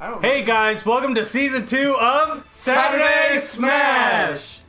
I don't. Hey guys, welcome to season two of Saturday, Saturday Smash. Smash.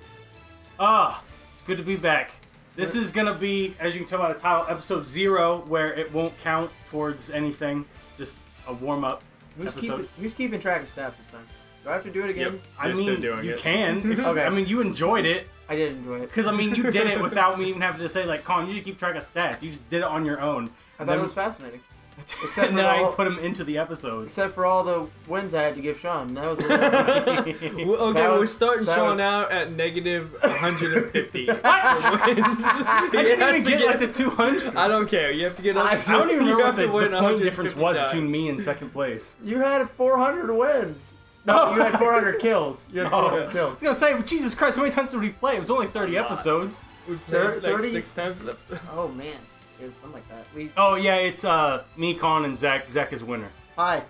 Ah, it's good to be back. This is gonna be, as you can tell by the title, episode zero, where it won't count towards anything. Just a warm up Who's episode. keeping, who's keeping track of stats this time? Do I have to do it again? Yep. I You're still mean, doing you it. can. If, Okay. I mean, you enjoyed it I did enjoy it. because I mean, you did it without me even having to say like, "Colin, you should keep track of stats." You just did it on your own. I thought then- it was fascinating. Except and for then the I whole- put them into the episodes. Except for all the wins I had to give Sean. That was. Well, okay, That we're was- starting that Sean was- out at negative 150 wins. I didn't even get like the 200. I don't care. You have to get up. I I don't even you remember what the, to win the point difference was times. between me and second place. you had 400 wins. No, you had 400 kills. You had Oh. 400 I was gonna say, Jesus Christ, how many times did we play? It was only 30 episodes. We Thir- played like 30? six times. left. Oh man, it something like that. We. Oh yeah, it's uh me, Con, and Zack. Zack is winner. Hi,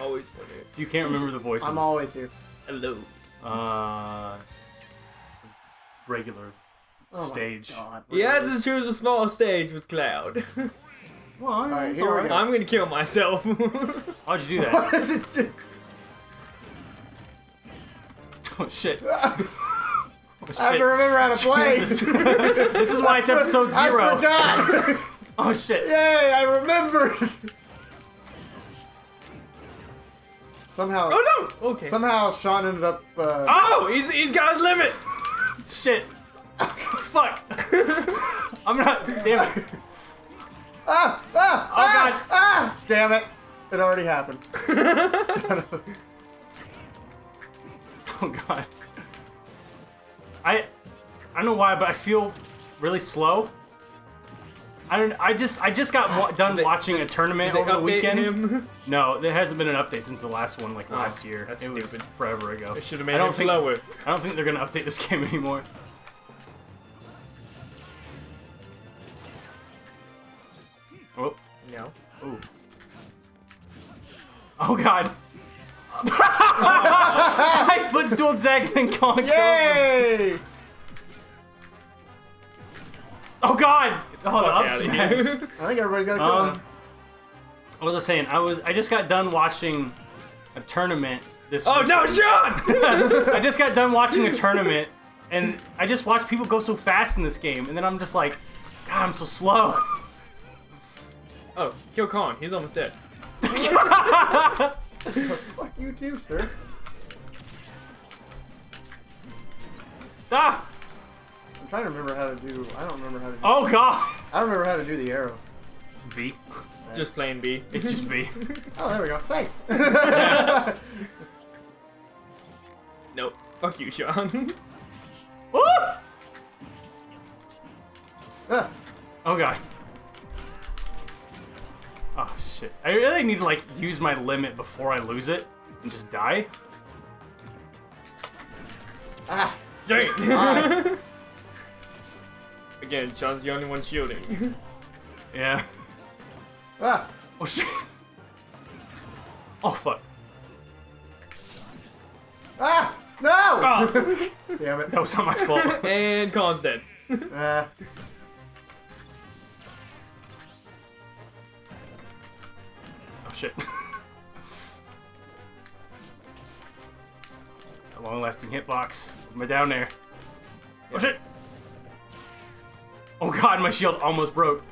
Always winning. You can't remember the voices. I'm always here. Hello. uh regular Oh my stage. God, You had to choose a small stage with Cloud. Well, right, it's here we go. I'm gonna kill myself. How'd you do that? oh shit. I have to remember how to play. this is why it's episode zero. I forgot. Oh shit. Yay! I remembered. Somehow, oh no! Okay. somehow Sean ended up. Uh, Oh, he's, he's got his limit. Shit. Fuck. I'm not. Damn it. ah, ah, Oh, ah, God. ah! Damn it! It already happened. Son of a- Oh god. I I don't know why, but I feel really slow. I don't. I just I just got wa- done They- watching a tournament over the weekend. him. No, there hasn't been an update since the last one, like Oh, last year. that's it was stupid. forever ago. It should have I made don't him think, slower. I don't think they're gonna update this game anymore. Oh, No. ooh. Oh god. I footstooled Zack and Colin kills him. Yay! Oh god! Oh, the Fuck up smash. I think everybody's got a kill Um, now. I was just saying, I was I just got done watching a tournament this Oh week. no, Sean! I just got done watching a tournament and I just watched people go so fast in this game and then I'm just like, God, I'm so slow. oh, kill Kong. He's almost dead. Fuck you too, sir. ah! I'm trying to remember how to do. I don't remember how to do. Oh god! I don't remember how to do the arrow. B. Just plain B. It's just B. Oh, there we go. Thanks. Nope. Fuck you, Sean. Woo! Ah, Oh god. Oh shit. I really need to like use my limit before I lose it and just die. ah, Dang. Again, Sean's the only one shielding. yeah. ah. Oh shit. Oh fuck. Ah! No! Oh, Damn it. that was not my fault. and Kong's dead. Ah. Oh shit. A long lasting hitbox. Am I down there? Oh shit! Oh god, my shield almost broke.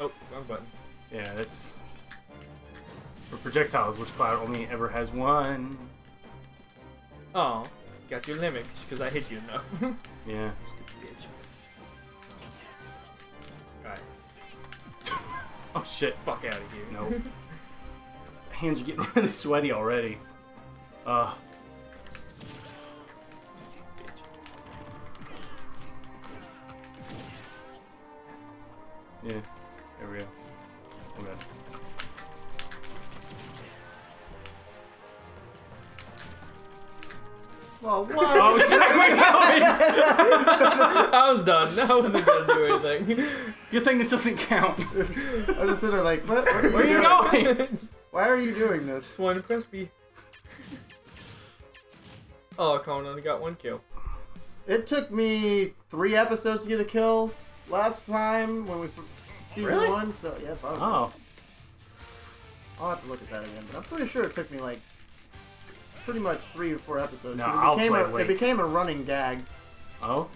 Oh, wrong button. Yeah, that's for projectiles, which Cloud only ever has one. Oh, got your limit because I hit you enough. Yeah. Stupid bitch. Alright, Oh shit. fuck out of here. No. Hands are getting really sweaty already. Uh. Was done. I wasn't gonna do anything. Good thing this doesn't count. I just sit there like, what? what are you Where are you doing? going? Why are you doing this? One crispy. press B. Oh, Colin only got one kill. It took me three episodes to get a kill last time when we season Really? one. So yeah, probably. Oh, I'll have to look at that again, but I'm pretty sure it took me like pretty much three or four episodes. No, 'cause it I'll became play a, it became a running gag. oh.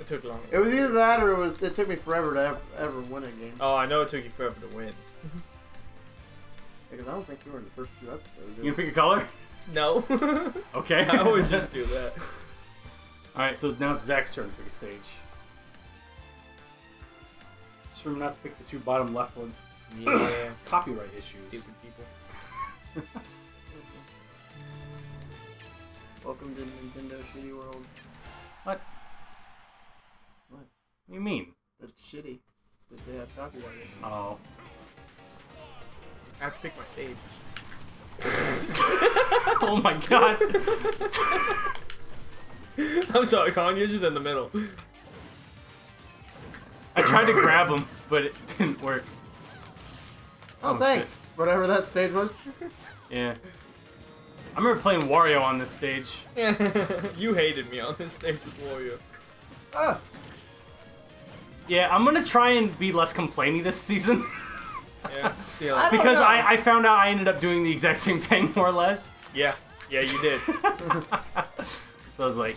It took long. It was either that or it was it took me forever to ever, ever win a game. Oh, I know it took you forever to win. Because I don't think you were in the first few episodes. You gonna pick a color? No. Okay. I always just do that. All right, so now it's Zack's turn to pick a stage. Just remember not to pick the two bottom left ones. Yeah. Copyright issues. Stupid people. Welcome to Nintendo Shitty World. What? What? What do you mean? That's shitty. That they have copyright. Oh. I have to pick my stage. oh my god. I'm sorry, Colin. You're just in the middle. I tried to grab him, but it didn't work. Oh, Oh, thanks. Whatever that stage was. Yeah. I remember playing Wario on this stage. you hated me on this stage with Wario. Ah! Yeah, I'm gonna try and be less complainy this season. Yeah. See, I because know. I, I found out I ended up doing the exact same thing, more or less. yeah. Yeah, you did. So I was like,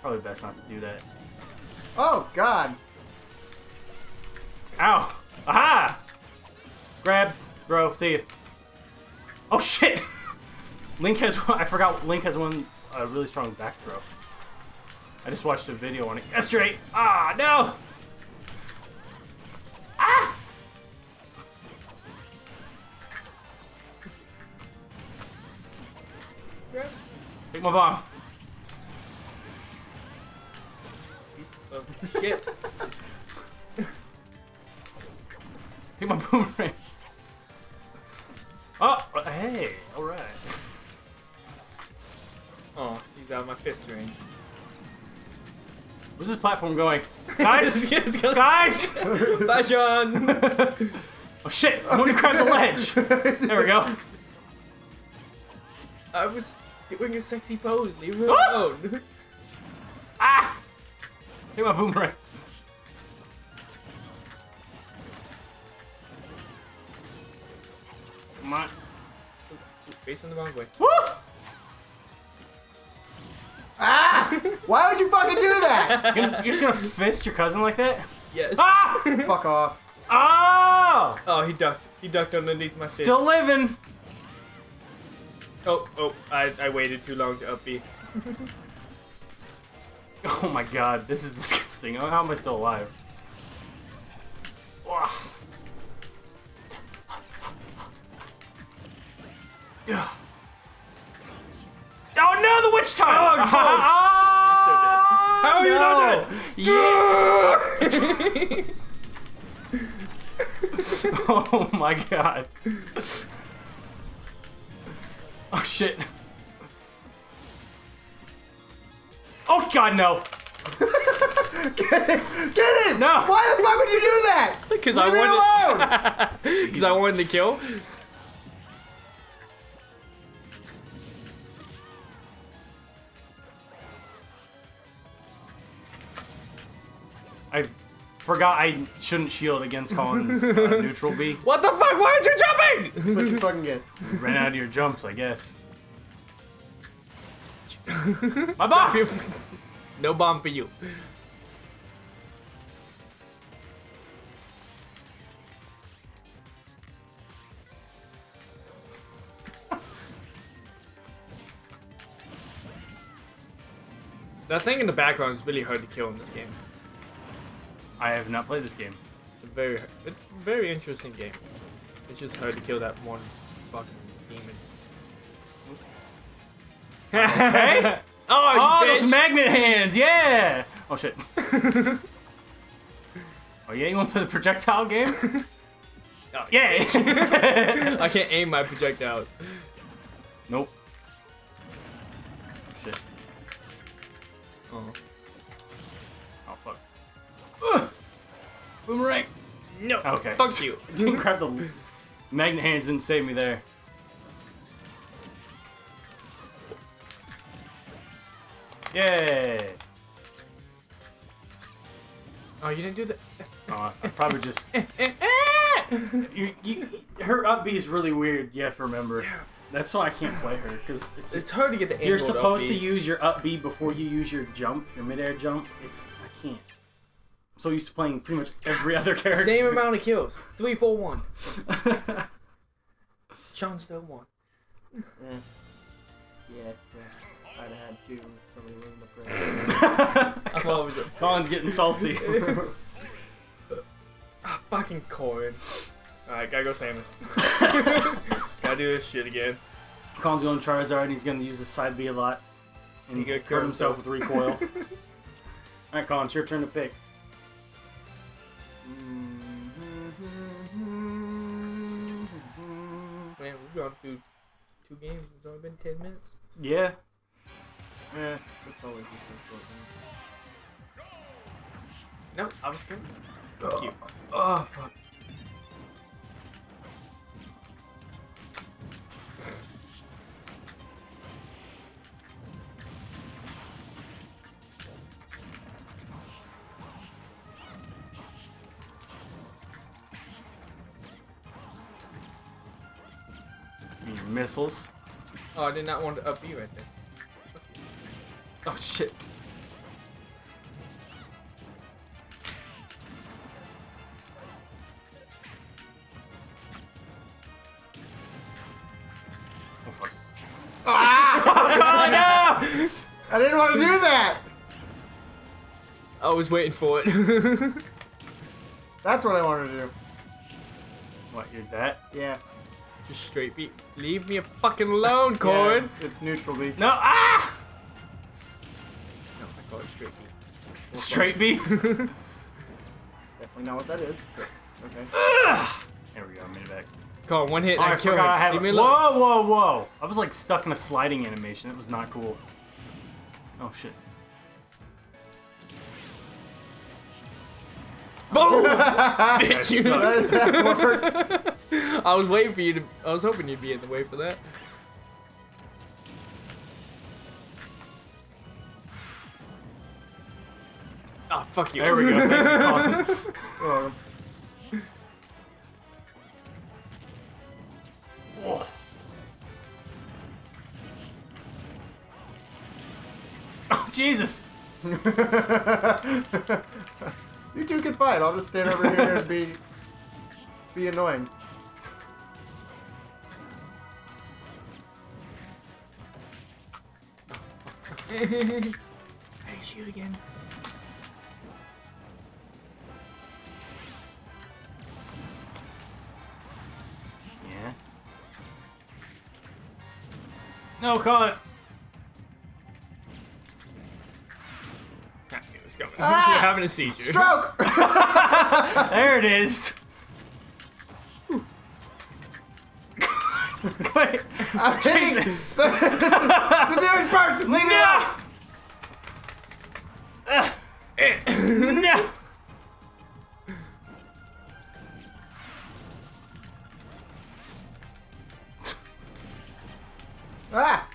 probably best not to do that. Oh God. Ow! Aha! Grab, throw, see ya. Oh shit! Link has I forgot Link has one a really strong back throw. I just watched a video on it yesterday. Ah no! Take my bomb. Piece of shit. Take my boomerang. Oh, hey, all right. Oh, he's out of my fist range. Where's this platform going, guys? Guys! Bye, Sean. oh shit! I'm gonna grab the ledge. There we go. I was doing a sexy pose. Leave me Ah! alone. Ah! Take my boomerang. Come on. Facing the wrong way. Woo! Ah! Why would you fucking do that? You're, gonna- you're just gonna fist your cousin like that? Yes. Ah! Fuck off. Oh! Oh, he ducked. He ducked underneath my fist. Still living. Oh, oh, I, I waited too long to up B. Oh my god, this is disgusting. Oh, how am I still alive? Yeah. Oh no, the witch time! Oh, oh, How are you no. Yeah. oh my god. Oh shit. Oh god, no. Get it! Get it! No. Why the fuck would you do that? Because Leave I me wanted. alone! Because I wanted to kill. I forgot I shouldn't shield against Colin's uh, neutral B. What the fuck? Why aren't you jumping? That's what you fucking get. Ran out of your jumps, I guess. My bomb! no bomb for you. That thing in the background is really hard to kill in this game. I have not played this game. It's a very, it's a very interesting game. It's just hard to kill that one fucking Okay. oh, Oh, those magnet hands, yeah! Oh shit. oh yeah, you want to play the projectile game? Oh, Yeah! I can't aim my projectiles. nope. Shit. Oh. Oh fuck. Ugh. Boomerang! No. Okay. Fuck you. Didn't grab the magnet hands, didn't save me there. Yay! Oh, you didn't do that. Oh, I probably just you, you, her up B is really weird. You have to remember. That's why I can't play her because it's It's hard to get the you're angled supposed to use your up B before you use your jump, your midair jump. It's I can't. I'm so used to playing pretty much every other character. Same amount of kills. Three, four, one. Sean still won. Eh. Yeah. Yeah, yeah. I'd have had two. Somebody wasn't afraid. I thought it was a Colin's getting salty. ah, fucking Corin. Alright, gotta go Samus. gotta do this shit again. Colin's going Charizard and he's going to use his side B a lot. And He he gonna hurt kill himself with recoil. Alright, Colin, it's your turn to pick. Man, we've gone through two games. It's only been ten minutes. Yeah. Yeah, that's always just a short one. No, I was good. Fuck you. Oh, fuck. Your missiles. Oh, I did not want to up you right there. Oh shit. Oh fuck. Ah! I didn't want to do that! I was waiting for it. That's what I wanted to do. What, you're that? Yeah. Just straight beat. Leave me a fucking alone, Yeah, it's, it's neutral B. No, ah! No, I call it straight beat. B. Definitely not what that is. But okay. there we go, I made it back. Corin, one hit Oh, and I I kill forgot I him. have Leave me it. alone. Whoa, whoa, whoa. I was like stuck in a sliding animation. It was not cool. Oh shit. Boom! Bitch, you- sucked. that worked. I was waiting for you to. I was hoping you'd be in the way for that. Oh, fuck you. There we go. Thank you, Colin. Oh, Oh. Oh, Jesus. you two can fight. I'll just stand over here and be be annoying. hey, shoot again. No, Colin. I knew it was coming. Ah! You're having a seizure. Stroke! There it is. Wait. I'm hitting Jesus. the, the nearest person. Leave me alone. No. No. Ah!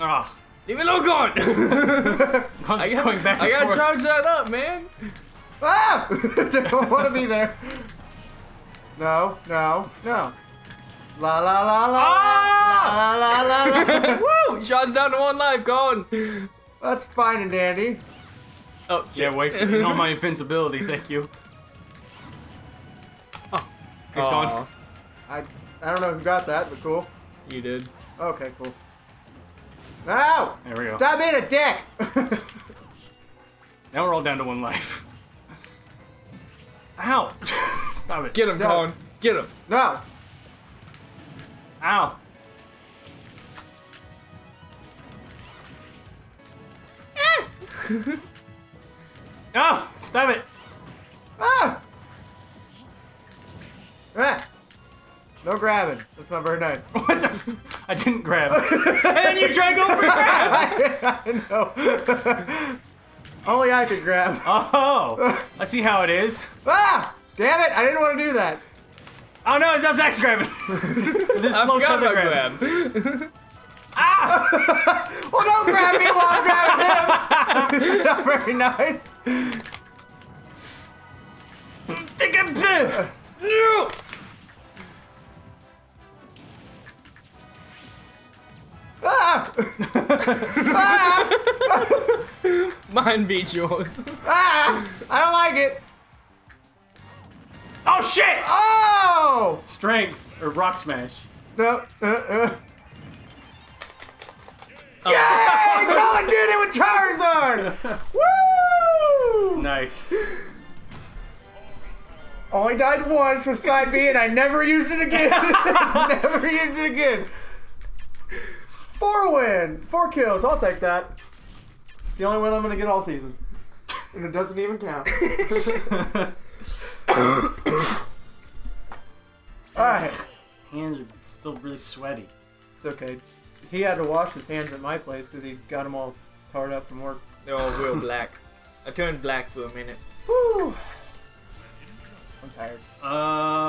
Oh, Leave me alone, Corin! I'm I just got, going back I gotta forth. charge that up, man. Ah! Don't want to be there. No, no, no. La la la la. Ah! La la la la. Woo! Sean's down to one life, gone. That's fine and dandy. Oh, shit. Yeah, wasting all my invincibility. Thank you. Oh, he's Aw, gone. I I don't know who got that, but cool. You did. Okay, cool. No! There we go. Stop being a dick! Now we're all down to one life. Ow! Stop it. Get him, Down. Colin. Get him. no! Ow! oh! Stop it! Ah! Ah! No grabbing. That's not very nice. What the? F I didn't grab. and then you try to go for grab. I know. Only I could grab. Oh, I see how it is. Ah! Damn it! I didn't want to do that. Oh no! It's not Zack's grabbing. this is slow forgot grab. grab. ah! well, don't grab me while I'm grabbing him. not very nice. No. Ah! Mine beats yours. Ah! I don't like it. Oh shit! Oh! Strength or rock smash. No. Uh, uh. Yay! Colin did it with Charizard! Woo! Nice. Only died once with side B, and I never used it again. never used it again. Four win, four kills. I'll take that. It's the only win I'm gonna get all season, and it doesn't even count. all right, Hands are still really sweaty. it's okay. He had to wash his hands at my place because he got them all tarred up from work. They're all real black. I turned black for a minute. Woo! I'm tired. Uh.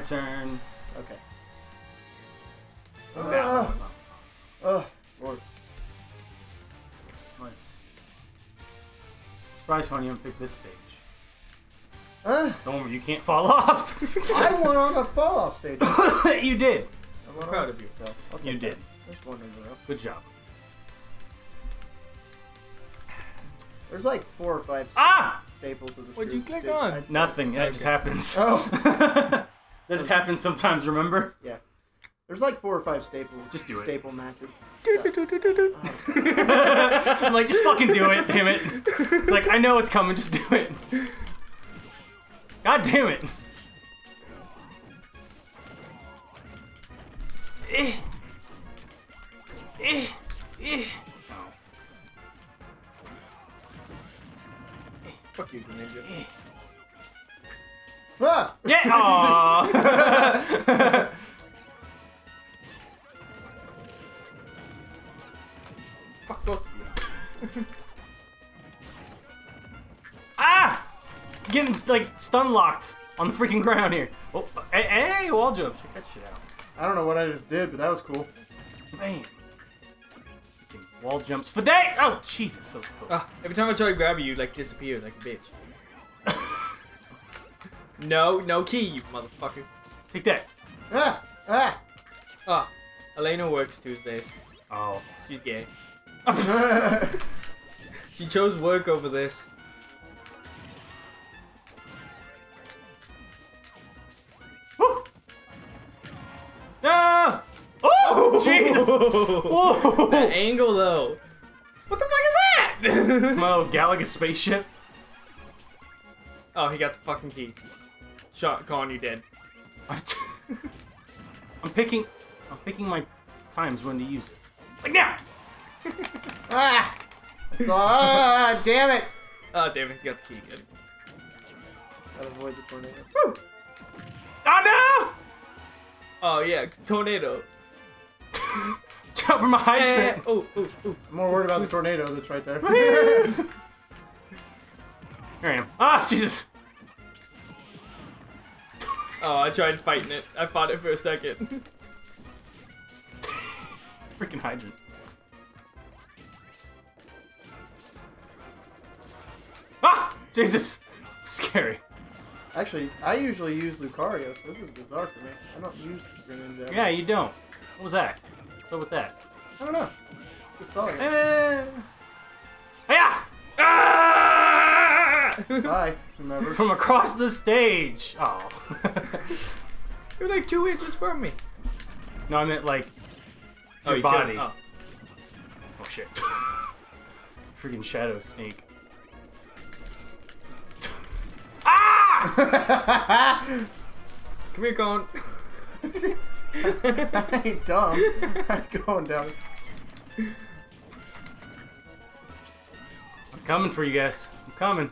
My turn. Okay. That Uh, one. oh, Lord. Let's. Surprise, honey, I'm pick this stage. Huh? Don't worry, you can't fall off. I won on a fall off stage. you did. I won Proud of yourself. I'll You did. There's one in a row. Good job. There's like four or five sta- Ah! staples of this. What'd you click Did- on? I- Nothing. That just Okay. happens. Oh. that just happens sometimes. Remember? Yeah. There's like four or five staples. Just do it. Staple matches. I'm like, just fucking do it, damn it. It's like I know it's coming, just do it. God damn it. Eh. Eh. Eh. Fuck you, Ninja. Ah! Yeah. Aww. Fuck both of you. ah! Getting like stun locked on the freaking ground here. Oh, hey, hey, wall jump. Check that shit out. I don't know what I just did, but that was cool. Man. Wall jumps for days. Oh, Jesus, so close. Ah, every time I try to grab you, you like disappear like a bitch. No, no key, you motherfucker. Take that. Ah! Ah! Ah, Elena works Tuesdays. Oh. She's gay. She chose work over this. Woo! No! Oh, Jesus! Whoa! That angle though. What the fuck is that? It's my little Galaga spaceship. oh, he got the fucking key. Shot, Colin, you dead. I'm picking. I'm picking my times when to use it. Like now. ah! I saw. Ah! Damn it! Oh, damn, it, he's got the key. Good. Gotta avoid the tornado. Woo! Oh Oh yeah, tornado. Jump from a Eh, hydrant. oh, oh, oh. I'm more worried about the tornado that's right there. Here I am. Ah, Jesus! Oh, I tried fighting it. I fought it for a second. Freaking hydrant. Ah! Jesus! Scary. Actually, I usually use Lucario, so this is bizarre for me. I don't use Greninja. Yeah, you don't. What was that? What's up with that? I don't know. Just thought of it. Hiya! Bye, whomever. From across the stage. Oh. You're like two inches from me. no, I meant like. Oh, Your you body. Oh. Oh shit. Freaking shadow snake. ah! Come here, Colin. I ain't dumb. I'm going down. I'm coming for you guys. I'm coming.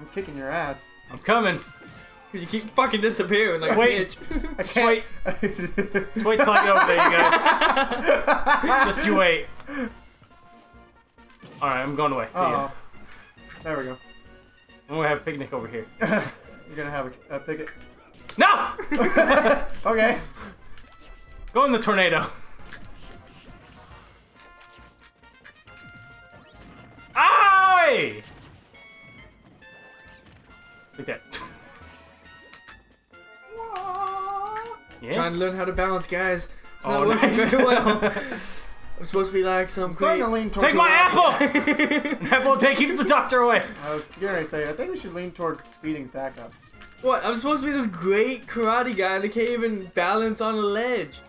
I'm kicking your ass. I'm coming. You keep fucking disappearing like Wait. bitch. Just wait. Just wait till I get over there, you guys. Just you wait. Alright, I'm going away. See uh -oh. ya. There we go. I'm gonna have a picnic over here. You're gonna have a, a picnic? No! okay. Go in the tornado. Ow! Yeah. Trying to learn how to balance, guys. It's Oh, not working nice. very well. I'm supposed to be like some I'm starting to lean towards Take my apple! apple take keeps the doctor away. I was gonna say, I think we should lean towards beating Zack up. What? I'm supposed to be this great karate guy and I can't even balance on a ledge.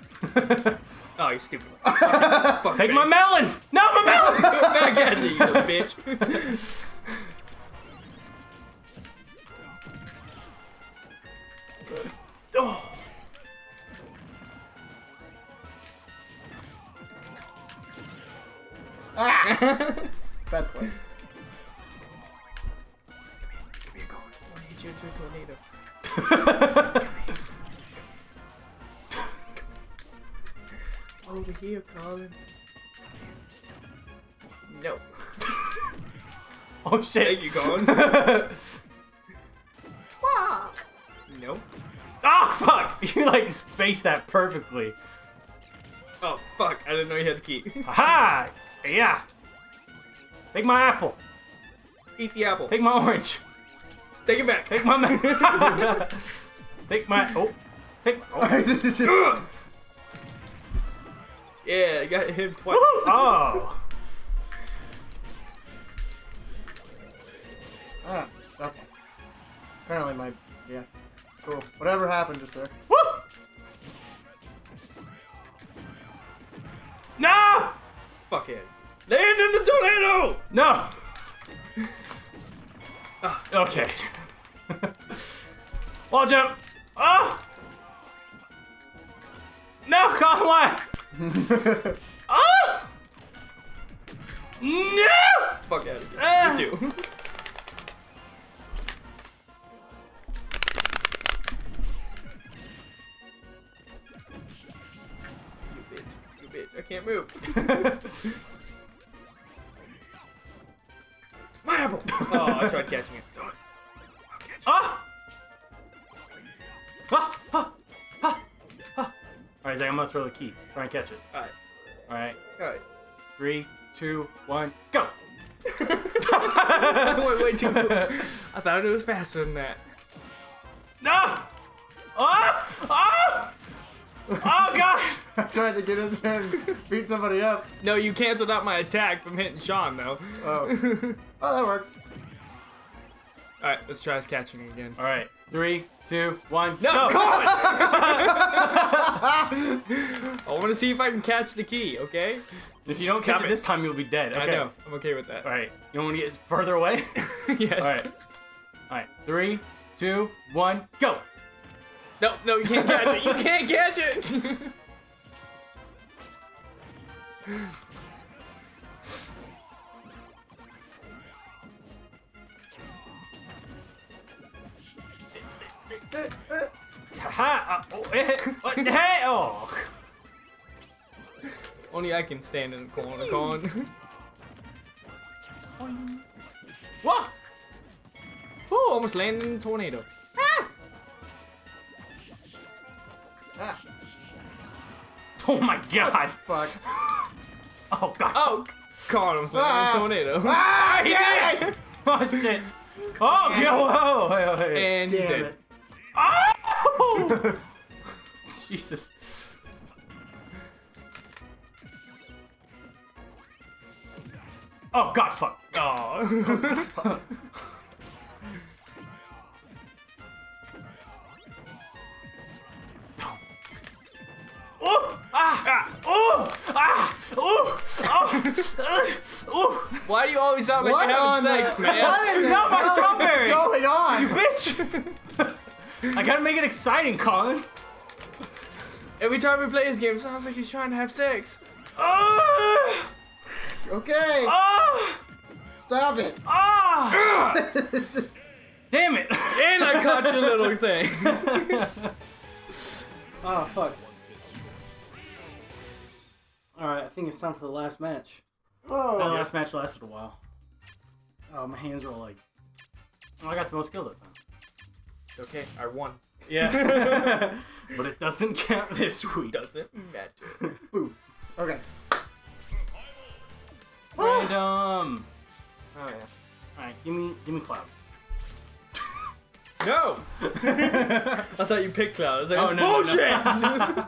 Oh, you stupid. Fuck Take my melon! No, my melon! Back at you, you little bitch. Ah! Bad place. Come here, Colin. I want to hit you into a tornado. Over here, Colin. No. oh shit. you Colin. no. Oh fuck! You like spaced that perfectly. Oh, fuck. I didn't know you had the key. Aha! Yeah. Take my apple. Eat the apple. Take my orange. Take it back. Take my. Take my oh. Take my oh. yeah, I got him twice. oh. ah, okay. Apparently my, yeah. Cool. Whatever happened just there. Fuck it. Land in the tornado! No. Ah. Okay. Wall jump. Oh! No, Colin, why? Oh! No! Fuck out of here. Ah. You too. can't move. My apple! Oh, I tried catching it. I'll catch it. Ah! Ah! Ah! Ah! Ah! Alright, Zack, I'm gonna throw the key. Try and catch it. Alright. Alright. Alright. Three, two, one, go! I went way too I thought it was faster than that. No! Oh! Oh! Oh god! I tried to get in there and beat somebody up. No, you canceled out my attack from hitting Sean, though. Oh. Oh, that works. Alright, let's try us catching it again. Alright, three, two, one, No, go! come on! I want to see if I can catch the key, okay? If you don't catch Stop it it. this time, you'll be dead. Okay. I know. I'm okay with that. Alright, you want to get further away? yes. Alright. Alright, three, two, one, go! No, no, you can't catch it. You can't catch it. Ha! Uh, oh, eh, what the! Oh! Only I can stand in the corner, Colin. What? Ooh, almost landed in a tornado. Ah, Oh my god! fuck. Oh, god. Oh god! Colin almost landed Ah. a tornado. Ah, He damn did it! Oh shit! Oh, go! Whoa, whoa, whoa, And he's Damn dead. it. Oh! Jesus. Oh god, fuck. Oh. Oh! Ah! Ah! Oh! Ah! Oh! Oh! Oh! Why do you always sound like What you're on having sex, the, man? What in the Not my hell is strawberry. going on? You bitch! I gotta make it exciting, Colin. Every time we play this game, it sounds like he's trying to have sex. Ah! Okay, Ah! stop it. Ah! Damn it! And I caught your little thing. Oh, fuck. All right, I think it's time for the last match. Oh. That last match lasted a while. Oh, my hands were like. Oh, I got the most skills that time. Okay, I won. Yeah. but it doesn't count this week. Doesn't matter. Boom. Okay. Random. Oh yeah. All right, give me, give me cloud. No. I thought you picked cloud. I was like, oh, no, bullshit. No, no.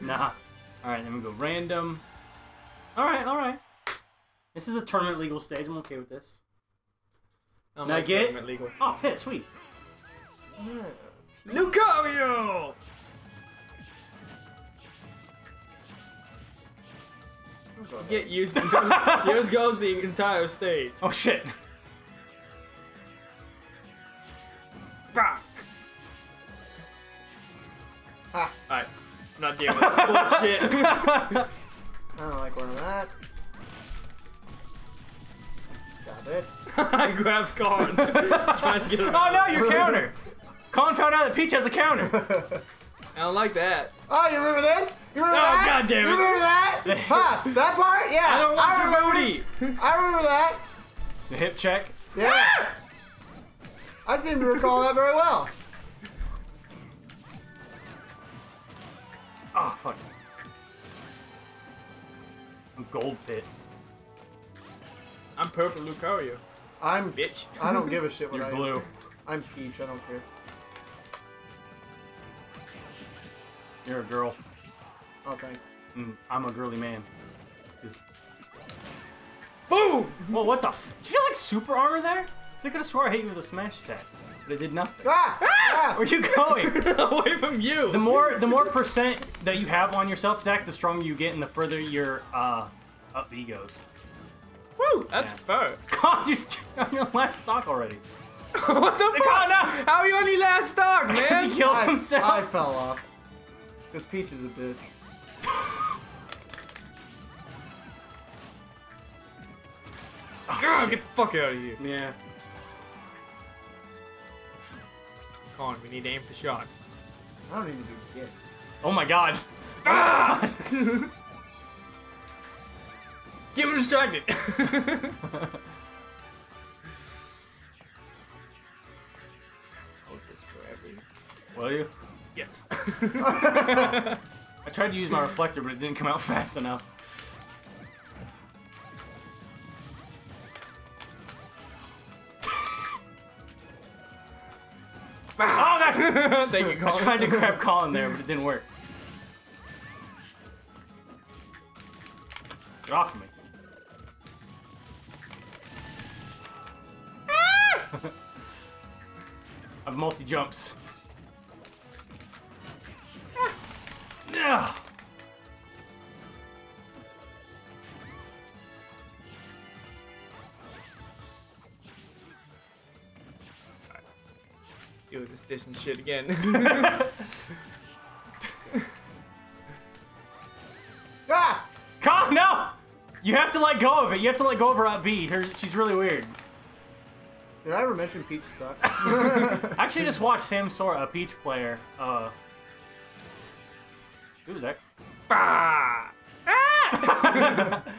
nah. All right, then we go random. All right, all right. This is a tournament legal stage. I'm okay with this. I'm Now like, get- tournament legal. Oh, Pit, sweet. Lucario! Get used to Yours goes the entire stage. Oh shit. I don't like where I'm at. Stop it. I grabbed Corn. trying to get him. Oh no, your counter. Colin found out that Peach has a counter. I don't like that. Oh, you remember this? You remember Oh, that? God damn it. You remember that? huh? That part? Yeah. I don't want I your remember. booty. I remember that. The hip check. Yeah. Ah! I seem to recall that very well. Gold Pit. I'm purple Lucario, I'm. bitch. I don't give a shit what You're I blue. am. I'm Peach. I don't care. You're a girl. Oh, thanks. Mm, I'm a girly man. 'Cause- Boom! Well, what the? F- Did you feel like super armor there? So I could have swore I hit you with a smash attack, but it did nothing. Ah! ah! Where you going? Away from you. the more the more percent that you have on yourself, Zack, the stronger you get, and the further your uh up he goes. Woo! That's Yeah. fair. God, you st- on your last stock already. what the fuck? God, no! How are you on your last stock, man? he killed I, himself. I fell off. Because Peach is a bitch. Girl, oh, get the fuck out of here. Yeah. Come on, we need to aim for shot. I don't even do get. Oh my God. Ah! Get him distracted. Hold this forever. Will you? Yes. I tried to use my reflector, but it didn't come out fast enough. Ah! Oh, God! Thank you, Colin. I tried to grab Colin there, but it didn't work. Get off of me. Multi jumps. Yeah. Doing this distant shit again. Ah! Colin, no! You have to let go of it. You have to let go of her up B. Her, she's really weird. Did I ever mention Peach sucks? I actually just watched Samsora, a Peach player. Uh, who was that? bah! Ah!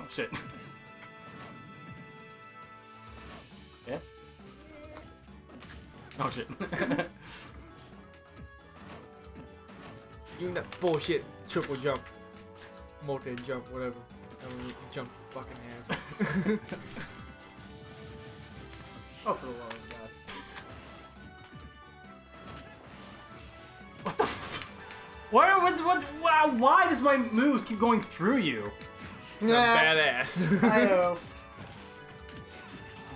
Oh shit. yeah. Oh shit. You that bullshit triple jump, multi jump, whatever. And when you jump your fucking ass. oh, for the love of God. what the? F- why? What? What? Wow! Why does my moves keep going through you? Some badass. I know.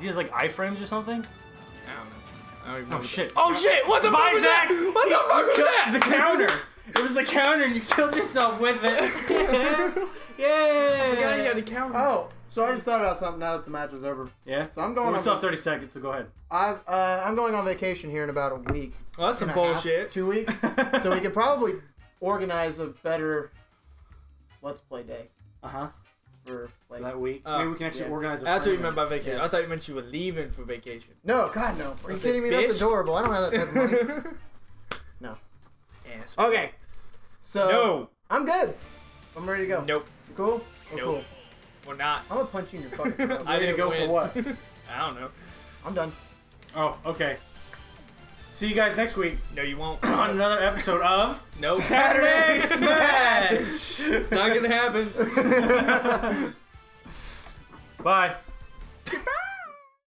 He has like iframes or something. I don't know. I don't even oh, know Oh what shit! the- Oh shit! What the fuck Bye, was Zack. that? What the fuck was that? The counter. It was the counter, and you killed yourself with it. yeah. Yeah, you had a counter. Oh, so I just thought about something now that the match is over. Yeah. So I'm Well, going we on. still have 30 seconds, so go ahead. I've, uh, I'm going on vacation here in about a week. Well, that's some and a half, bullshit. two weeks. so we could probably organize a better Let's Play day Uh huh. for like. That week. Uh, Maybe we can actually yeah. organize a That's what you meant by vacation. Yeah. I thought you meant you were leaving for vacation. No, God no. Are you kidding it me? That's adorable. I don't have that type of money. No. Ass. Okay. So No. I'm good. I'm ready to go. Nope. You cool? Oh, Nope. cool. We're not. I'm gonna punch you in your fucking mouth. I'm didn't go win. for what? I don't know. I'm done. Oh, okay. See you guys next week No, you won't. on another episode of Nope. Saturday Smash. It's not gonna happen. Bye.